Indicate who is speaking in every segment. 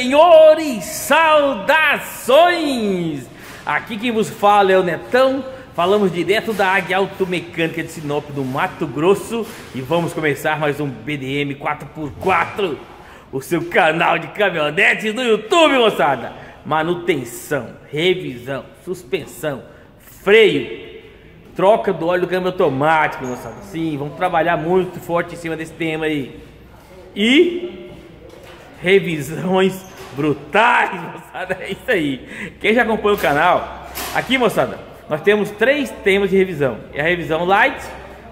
Speaker 1: Senhores, saudações! Aqui quem vos fala é o Netão. Falamos direto da Águia Automecânica de Sinop do Mato Grosso e vamos começar mais um BDM 4x4, o seu canal de caminhonete do YouTube, moçada. Manutenção, revisão, suspensão, freio, troca do óleo do câmbio automático, moçada. Sim, vamos trabalhar muito forte em cima desse tema aí. E revisões brutais, moçada. É isso aí. Quem já acompanha o canal, aqui, moçada, nós temos três temas de revisão. É a revisão light,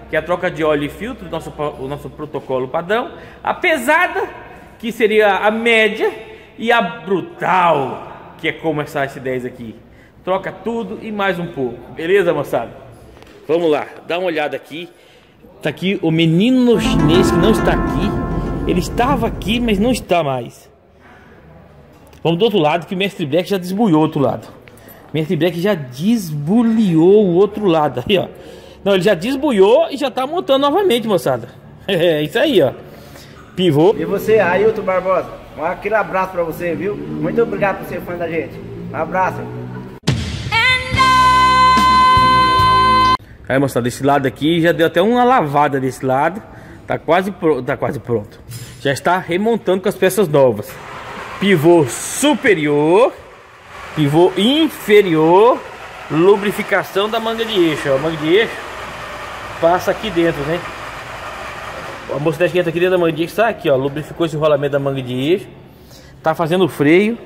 Speaker 1: que é a troca de óleo e filtro, o nosso, o nosso protocolo padrão. A pesada, que seria a média. E a brutal, que é como essa S10 aqui. Troca tudo e mais um pouco. Beleza, moçada? Vamos lá, dá uma olhada aqui. Tá aqui o menino chinês que não está aqui. Ele estava aqui, mas não está mais. Vamos do outro lado, que o Mestre Black já desbulhou o outro lado. O Mestre Black já desbulhou o outro lado. Aí, ó. Não, ele já desbulhou e já está montando novamente, moçada. É isso aí, ó. Pivô.
Speaker 2: E você, Ailton Barbosa, um aquele abraço pra você, viu? Muito obrigado por ser fã da gente. Um abraço.
Speaker 1: Aí, moçada, desse lado aqui já deu até uma lavada desse lado. Tá quase, pro... tá quase pronto. Já está remontando com as peças novas. Pivô superior. Pivô inferior. Lubrificação da manga de eixo. Ó. A manga de eixo passa aqui dentro, né? A moça que entra aqui dentro da manga de eixo está aqui, ó. Lubrificou esse rolamento da manga de eixo. Tá fazendo freio.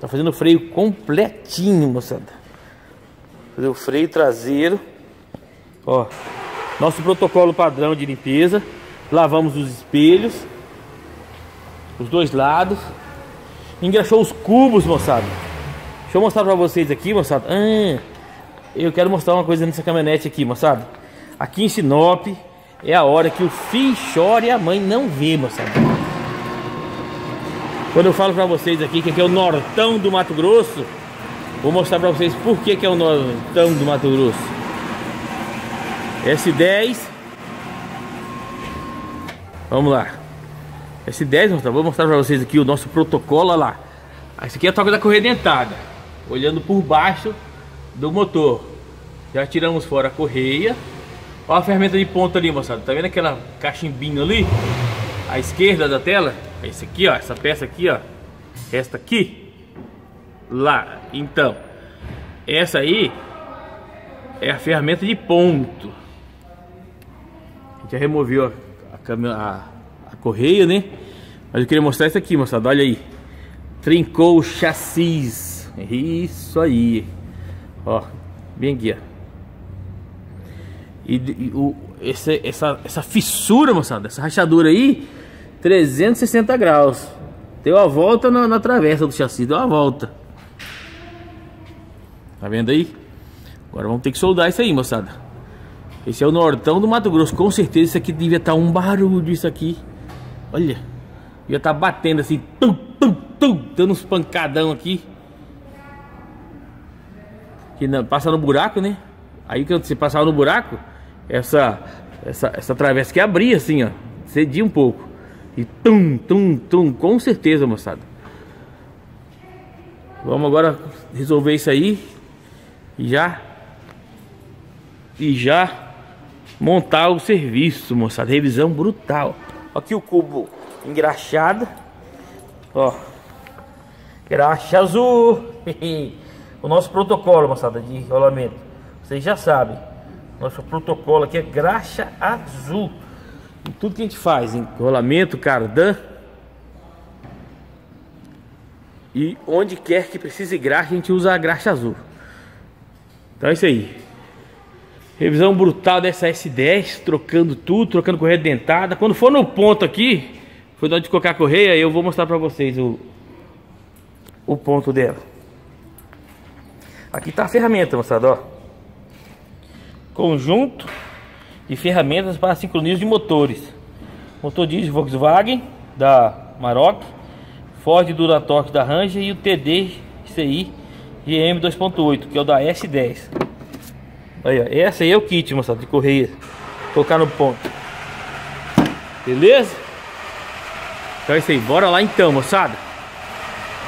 Speaker 1: Tá fazendo freio completinho, moçada. Fazer o freio traseiro. Ó. Nosso protocolo padrão de limpeza. Lavamos os espelhos. Os dois lados. Engraxou os cubos, moçada. Deixa eu mostrar pra vocês aqui, moçada. Ah, eu quero mostrar uma coisa nessa caminhonete aqui, moçada. Aqui em Sinop é a hora que o filho chora e a mãe não vê, moçada. Quando eu falo pra vocês aqui que aqui é o Nortão do Mato Grosso, vou mostrar pra vocês por que, que é o Nortão do Mato Grosso. S10 Vamos lá S10, vou mostrar pra vocês aqui o nosso protocolo, olha lá. Essa aqui é a toca da correia dentada Olhando por baixo do motor. Já tiramos fora a correia. Olha a ferramenta de ponta ali, moçada. Tá vendo aquela cachimbinho ali? À esquerda da tela? Esse aqui, ó, essa peça aqui, ó. Esta aqui. Lá, então Essa aí é a ferramenta de ponto. Já removeu a, a, a, a, correia, né? Mas eu queria mostrar isso aqui, moçada. Olha aí. Trincou o chassis. Isso aí. Ó, bem aqui, ó. E, e o, esse, essa, essa fissura, moçada, essa rachadura aí, 360 graus. Deu a volta na, na travessa do chassi, deu a volta. Tá vendo aí? Agora vamos ter que soldar isso aí, moçada. Esse é o Nortão do Mato Grosso. Com certeza isso aqui devia estar um barulho isso aqui. Olha. Devia estar batendo assim. Tum, tum, tum, dando uns pancadão aqui. Que não, passa no buraco, né? Aí quando você passava no buraco, essa, essa, essa travessa que abria assim, ó. Cedia um pouco. E tum, tum, tum. Com certeza, moçada. Vamos agora resolver isso aí. E já. E já montar o serviço, moçada. Revisão brutal. Aqui o cubo engraxado. Ó. Graxa azul. o nosso protocolo, moçada, de rolamento. Vocês já sabem. Nosso protocolo aqui é graxa azul. Em tudo que a gente faz, em rolamento, cardan. E onde quer que precise graxa, a gente usa a graxa azul. Então é isso aí. Revisão brutal dessa S10, trocando tudo, trocando correia dentada. Quando for no ponto aqui, foi de colocar a correia, eu vou mostrar pra vocês o, o ponto dela. Aqui tá a ferramenta, moçada, ó. Conjunto de ferramentas para sincronismo de motores. Motor diesel Volkswagen da Maroc, Ford Duratorque da Ranger e o TD CI GM 2.8, que é o da S10. Aí, ó. Essa aí é o kit, moçada, de correia. Colocar no ponto. Beleza? Então é isso aí, bora lá então, moçada.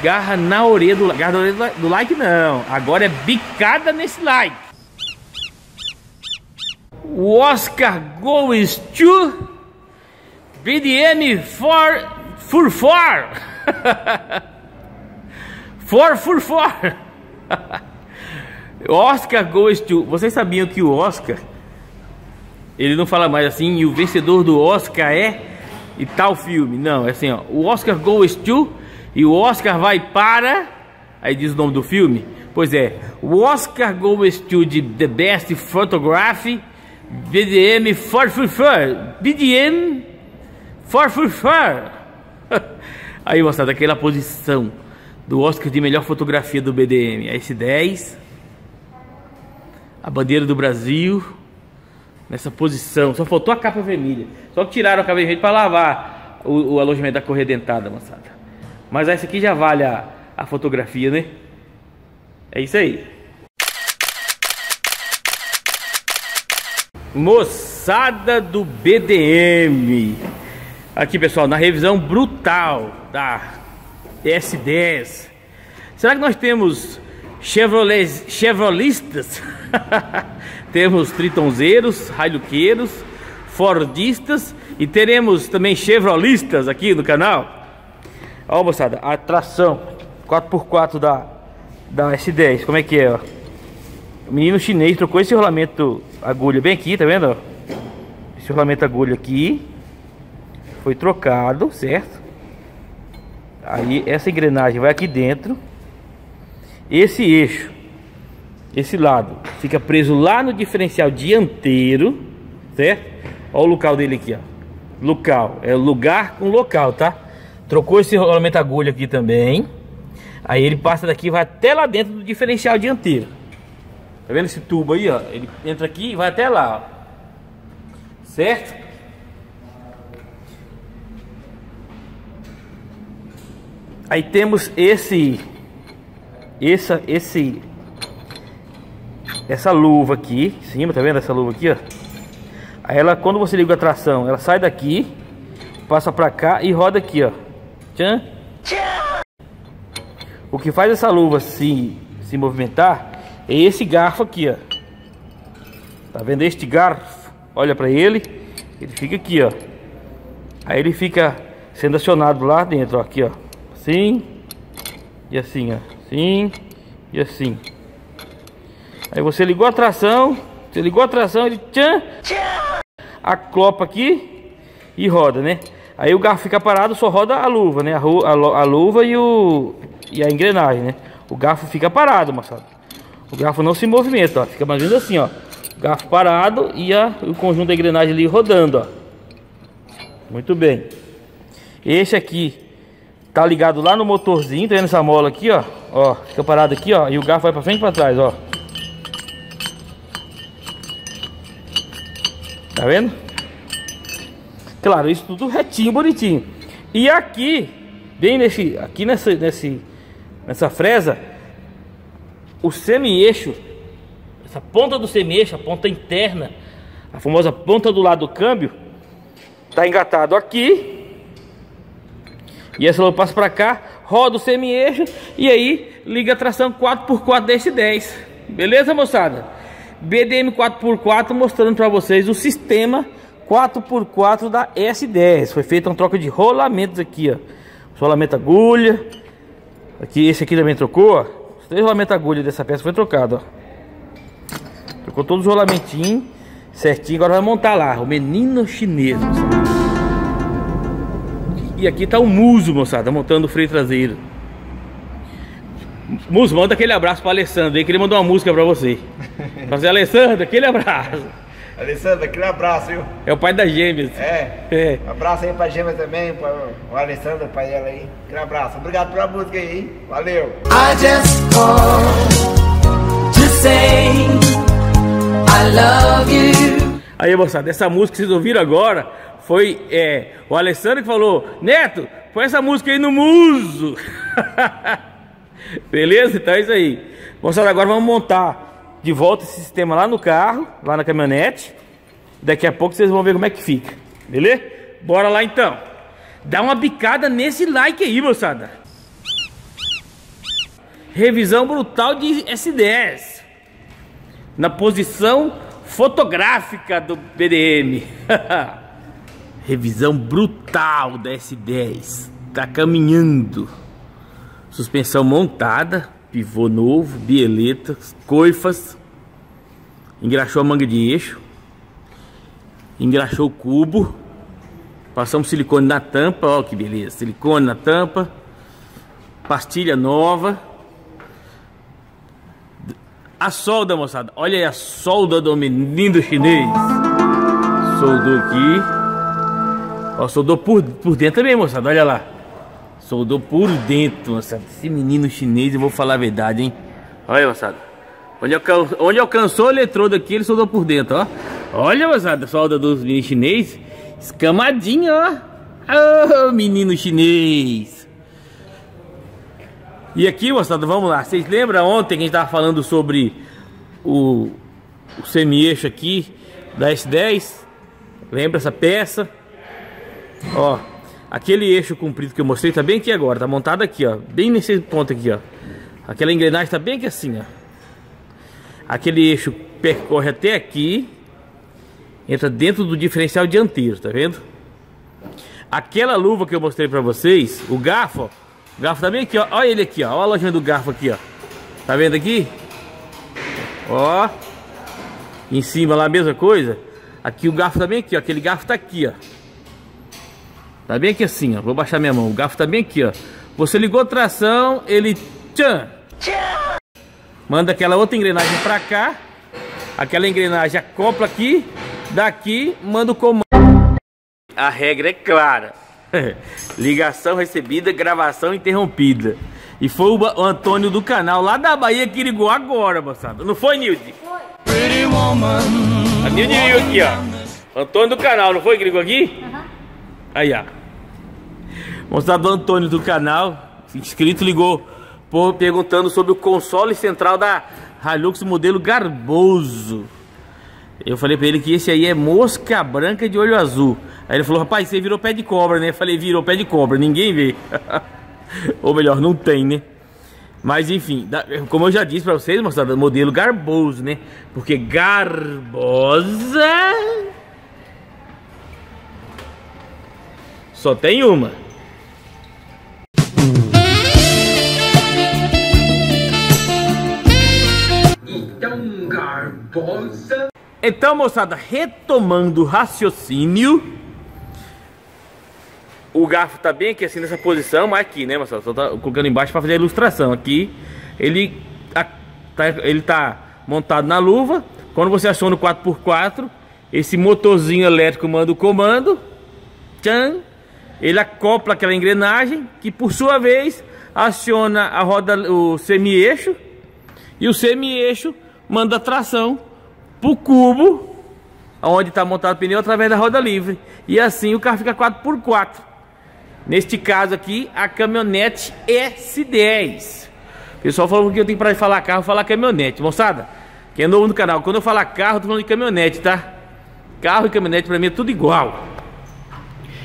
Speaker 1: Garra na orelha do, garra na orelha do like não. Agora é bicada nesse like. O Oscar goes to BDM for for for for for for Oscar goes to. Vocês sabiam que o Oscar ele não fala mais assim e o vencedor do Oscar é e tal filme. Não, é assim, ó. O Oscar goes to e o Oscar vai para. Aí diz o nome do filme. Pois é, o Oscar goes to the, the best photography BDM for for for BDM for for for. Aí mostrada aquela posição do Oscar de melhor fotografia do BDM. A S10, a bandeira do Brasil nessa posição. Só faltou a capa vermelha. Só que tiraram a capa vermelha para lavar o, o, alojamento da correia dentada, moçada. Mas essa aqui já vale a, a fotografia, né? É isso aí. Moçada do BDM. Aqui, pessoal, na revisão brutal da S10. Será que nós temos Chevrolet, Chevrolistas? temos tritonzeiros, railuqueiros, fordistas e teremos também chevrolistas aqui no canal. Ó, moçada, a tração 4x4 da, da S10, como é que é, ó? O menino chinês trocou esse rolamento agulha bem aqui, tá vendo? Esse rolamento agulha aqui foi trocado, certo? Aí essa engrenagem vai aqui dentro. Esse eixo esse lado fica preso lá no diferencial dianteiro, certo? Olha o local dele aqui, ó. Local, é lugar com local, tá? Trocou esse rolamento agulha aqui também. Aí ele passa daqui e vai até lá dentro do diferencial dianteiro. Tá vendo esse tubo aí, ó? Ele entra aqui e vai até lá, ó. Certo? Aí temos esse essa esse essa luva aqui, em cima, tá vendo essa luva aqui, ó? Aí ela, quando você liga a tração, ela sai daqui, passa pra cá e roda aqui, ó. Tchan. O que faz essa luva se, se movimentar é esse garfo aqui, ó. Tá vendo este garfo? Olha pra ele, ele fica aqui, ó. Aí ele fica sendo acionado lá dentro, ó, aqui, ó. Assim, e assim, ó. Assim, e assim. Aí você ligou a tração, você ligou a tração, ele tchan, aclopa aqui e roda, né? Aí o garfo fica parado, só roda a luva, né? A, a, a luva e, o, e a engrenagem, né? O garfo fica parado, moçada. O garfo não se movimenta, ó. Fica mais ou menos assim, ó. Garfo parado e a, o conjunto da engrenagem ali rodando, ó. Muito bem. Esse aqui tá ligado lá no motorzinho, tá vendo essa mola aqui, ó? Ó, fica parado aqui, ó. E o garfo vai pra frente e pra trás, ó. Tá vendo? Claro, isso tudo retinho, bonitinho. E aqui, bem nesse, aqui nessa, nesse, nessa fresa, o semi-eixo, essa ponta do semi-eixo, a ponta interna, a famosa ponta do lado do câmbio, tá engatado aqui. E essa lua passa para cá, roda o semi-eixo e aí liga a tração 4x4 desse 10. Beleza, moçada? BDM 4x4 mostrando para vocês o sistema 4x4 da S10. Foi feita uma troca de rolamentos aqui, ó. Rolamento agulha. Aqui, esse aqui também trocou, ó. Os três rolamentos agulha dessa peça foi trocado, ó. Trocou todos os rolamentinhos certinho. Agora vai montar lá, o menino chinês. E aqui tá o muso, moçada, montando o freio traseiro. Muso, manda aquele abraço para Alessandro aí, que ele mandou uma música para você. Fazer Alessandro, aquele abraço.
Speaker 2: Alessandro, aquele abraço, viu?
Speaker 1: É o pai da gêmeas.
Speaker 2: É. é. Um abraço aí pra gêmeas também, para o Alessandro, pai dela aí. Aquele abraço. Obrigado pela música aí, hein? Valeu. I just called to say I
Speaker 1: love you. Aí, moçada, essa música que vocês ouviram agora foi é, o Alessandro que falou: Neto, põe essa música aí no muso. Beleza? Então é isso aí. Moçada, agora vamos montar de volta esse sistema lá no carro, lá na caminhonete. Daqui a pouco vocês vão ver como é que fica. Beleza? Bora lá então. dá uma bicada nesse like aí, moçada. Revisão brutal de S10. Na posição fotográfica do PDM. Revisão brutal da S10. Tá caminhando. Suspensão montada, pivô novo, bieletas, coifas. Engraxou a manga de eixo. Engraxou o cubo. Passamos silicone na tampa, ó que beleza. Silicone na tampa. Pastilha nova. A solda, moçada. Olha aí a solda do menino chinês. Soldou aqui. Ó, soldou por, por dentro também, moçada. Olha lá. Soldou por dentro, moçada. Esse menino chinês, eu vou falar a verdade, hein. Olha, moçada. Onde, alcan onde alcançou o eletrodo aqui, ele soldou por dentro, ó. Olha, moçada, solda dos meninos chinês. Escamadinho, ó. Oh, menino chinês. E aqui, moçada, vamos lá. Vocês lembram ontem que a gente tava falando sobre o, o semi-eixo aqui da S10? Lembra essa peça? Ó, aquele eixo comprido que eu mostrei tá bem aqui agora, tá montado aqui, ó, bem nesse ponto aqui, ó. Aquela engrenagem tá bem aqui assim, ó. Aquele eixo percorre até aqui, entra dentro do diferencial dianteiro, tá vendo? Aquela luva que eu mostrei pra vocês, o garfo, ó, o garfo tá bem aqui, ó. Olha ele aqui, ó. Olha a lojinha do garfo aqui, ó. Tá vendo aqui? Ó. Em cima lá a mesma coisa. Aqui o garfo tá bem aqui, ó. Aquele garfo tá aqui, ó. Tá bem aqui assim, ó. Vou baixar minha mão. O garfo tá bem aqui, ó. Você ligou a tração, ele... Tchan! Manda aquela outra engrenagem pra cá. Aquela engrenagem acopla aqui. Daqui, manda o comando. A regra é clara. Ligação recebida, gravação interrompida. E foi o Antônio do canal lá da Bahia que ligou agora, moçada. Não foi, Nilde? Foi. A Nilde ligou aqui, ó. Antônio do canal, não foi que ligou aqui? Uhum. Aí, ó. Moçada do Antônio do canal, inscrito, ligou por, perguntando sobre o console central da Hilux modelo Garboso. Eu falei pra ele que esse aí é mosca branca de olho azul. Aí ele falou, rapaz, você virou pé de cobra, né? Eu falei, virou pé de cobra, ninguém vê. Ou melhor, não tem, né? Mas enfim, como eu já disse pra vocês, moçada, modelo garboso, né? Porque garbosa... Só tem uma. Então, garbosa... Então, moçada, retomando o raciocínio, o garfo tá bem aqui assim nessa posição, mas aqui, né, moçada? Só tá colocando embaixo para fazer a ilustração. Aqui, ele tá, ele tá montado na luva. Quando você aciona o 4x4, esse motorzinho elétrico manda o comando. Tchan! Ele acopla aquela engrenagem, que por sua vez aciona a roda, o semi-eixo. E o semi-eixo manda tração pro cubo, onde está montado o pneu, através da roda livre. E assim o carro fica 4x4. Neste caso aqui, a caminhonete S10. O pessoal falou que eu tenho para falar carro, falar caminhonete. Moçada, quem é novo no canal, quando eu falar carro, eu tô falando de caminhonete, tá? Carro e caminhonete para mim é tudo igual.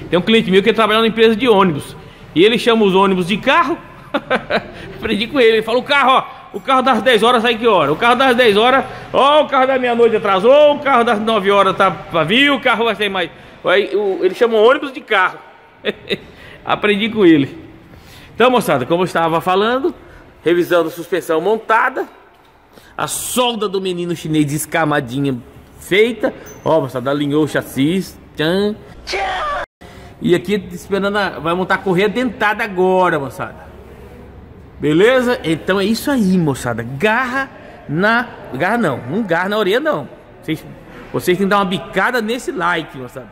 Speaker 1: Tem um cliente meu que trabalha na empresa de ônibus. E ele chama os ônibus de carro. Aprendi com ele. Ele fala: o carro, ó, o carro das 10 horas sai que hora? O carro das 10 horas, ó, o carro da meia-noite atrasou, o carro das 9 horas tá vazio, o carro vai ser mais. Ele chama ônibus de carro. Aprendi com ele. Então, moçada, como eu estava falando, revisando suspensão montada, a solda do menino chinês escamadinha feita. Ó, moçada, alinhou o chassi. Tchan. E aqui esperando, a, vai montar a correia dentada agora, moçada. Beleza? Então é isso aí, moçada. Garra na. Garra não, não garra na orelha, não. Vocês, vocês têm que dar uma bicada nesse like, moçada.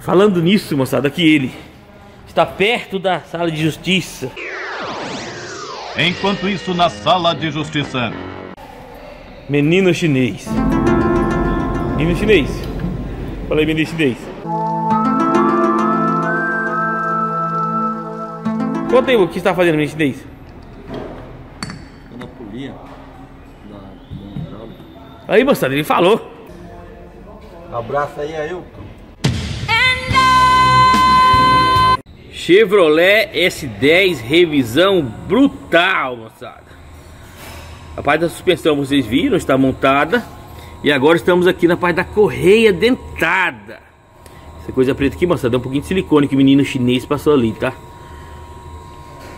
Speaker 1: Falando nisso, moçada, que ele está perto da sala de justiça.
Speaker 3: Enquanto isso, na sala de justiça.
Speaker 1: Menino chinês. Menino chinês. Falei menino chinês. Conta aí o que você está fazendo, menino chinês.
Speaker 4: Na polia.
Speaker 1: Aí, moçada, ele falou.
Speaker 4: Abraço aí, Ailton.
Speaker 1: Chevrolet S10 revisão brutal, moçada. A parte da suspensão vocês viram, está montada. E agora estamos aqui na parte da correia dentada. Essa coisa preta aqui, moçada, é um pouquinho de silicone que o menino chinês passou ali, tá?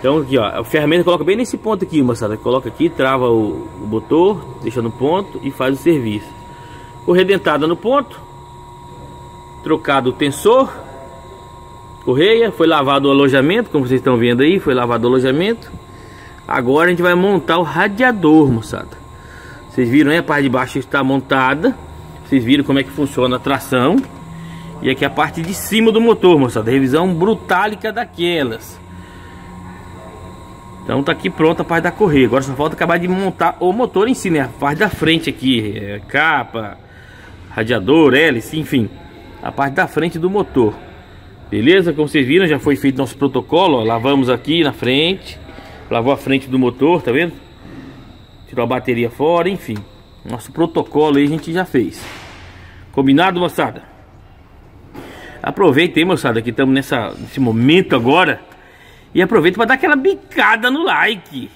Speaker 1: Então aqui, ó, a ferramenta coloca bem nesse ponto aqui, moçada. Coloca aqui, trava o, o motor, deixa no ponto e faz o serviço. Correia dentada no ponto. Trocado o tensor. Correia, foi lavado o alojamento, como vocês estão vendo aí, foi lavado o alojamento. Agora a gente vai montar o radiador, moçada. Vocês viram aí a parte de baixo está montada. Vocês viram como é que funciona a tração. E aqui a parte de cima do motor, moçada. Revisão brutálica daquelas. Então tá aqui pronta a parte da correia. Agora só falta acabar de montar o motor em si, né? A parte da frente aqui. É, capa, radiador, hélice, enfim. A parte da frente do motor. Beleza? Como vocês viram, já foi feito nosso protocolo. Ó, lavamos aqui na frente. Lavou a frente do motor, tá vendo? Tirou a bateria fora, enfim. Nosso protocolo aí a gente já fez. Combinado, moçada? Aproveita aí, moçada, que estamos nesse momento agora. E aproveita para dar aquela bicada no like.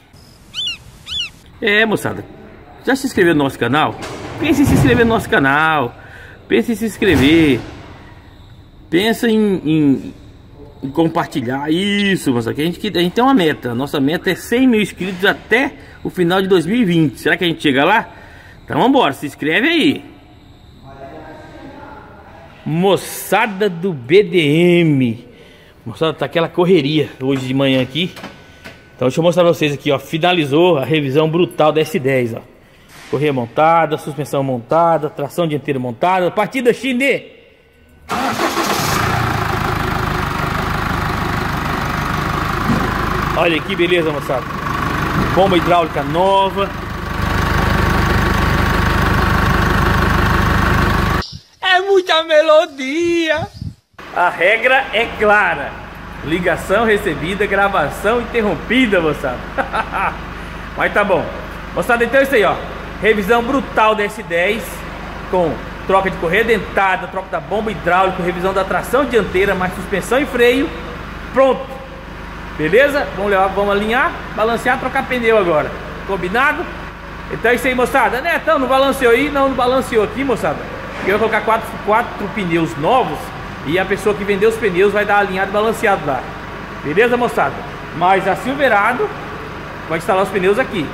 Speaker 1: É, moçada. Já se inscreveu no nosso canal? Pense em se inscrever no nosso canal. Pense em se inscrever. Pensa em, em em compartilhar isso, mas aqui a gente, a gente tem uma meta. Nossa meta é 100 mil inscritos até o final de 2020. Será que a gente chega lá? Então vamos embora, se inscreve aí. Moçada do BDM. Moçada, tá aquela correria hoje de manhã aqui. Então deixa eu mostrar pra vocês aqui, ó. Finalizou a revisão brutal da S10, ó. Correia montada, suspensão montada, tração dianteira montada, partida chinês. Olha que beleza, moçada. Bomba hidráulica nova. É muita melodia. A regra é clara. Ligação recebida, gravação interrompida, moçada. Mas tá bom. Moçada, então é isso aí, ó. Revisão brutal da S10 com troca de correia dentada, troca da bomba hidráulica, revisão da tração dianteira, mais suspensão e freio. Pronto. Beleza? Vamos levar, vamos alinhar, balancear, trocar pneu agora. Combinado? Então é isso aí, moçada. Né, então, não balanceou aí? Não, não balanceou aqui, moçada. Eu vou colocar quatro, quatro pneus novos e a pessoa que vendeu os pneus vai dar alinhado e balanceado lá. Beleza, moçada? Mas a Silverado vai instalar os pneus aqui.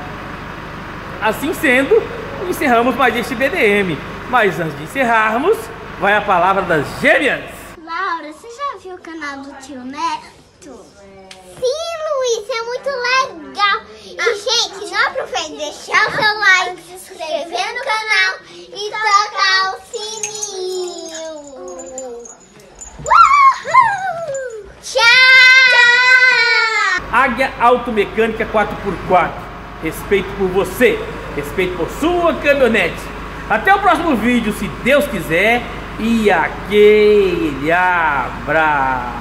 Speaker 1: Assim sendo, encerramos mais este BDM. Mas antes de encerrarmos, vai a palavra das gêmeas.
Speaker 5: Laura, você já viu o canal do tio Neto? Sim, Luiz, é muito legal. E, ah, gente, não aproveite de deixar o seu like, se inscrever no canal e tocar o sininho.
Speaker 1: Águia Automecânica 4x4. Respeito por você, respeito por sua caminhonete. Até o próximo vídeo, se Deus quiser. E aquele abraço!